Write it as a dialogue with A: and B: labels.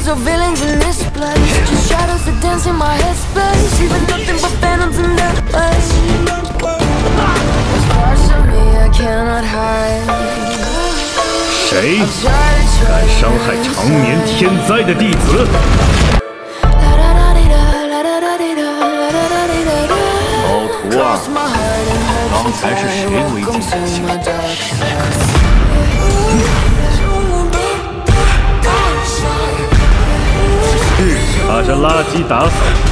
A: heroes or villains in this place Just shadows that dance in my headspace Even nothing but phantoms in that place There's parts of me I cannot hide
B: 谁
A: I've tried and
B: 敢
A: tried
B: 伤害长眠天灾的弟子？
A: La-da-da-dee-da, la-da-da-dee-da, la-da-da-dee-da-da.
B: 老图啊，
A: Cross my heart and hope
B: 刚才是谁违禁
A: Welcome
B: 本 垃圾打扫，